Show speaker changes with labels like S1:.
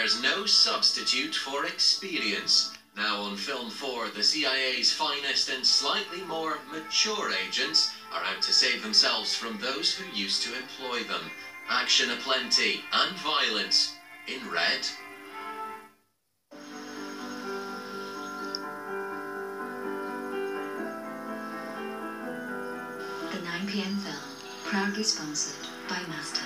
S1: there's no substitute for experience. Now on film 4, the CIA's finest and slightly more mature agents are out to save themselves from those who used to employ them. Action aplenty and violence in red.
S2: The 9 p.m. film, proudly sponsored by Master.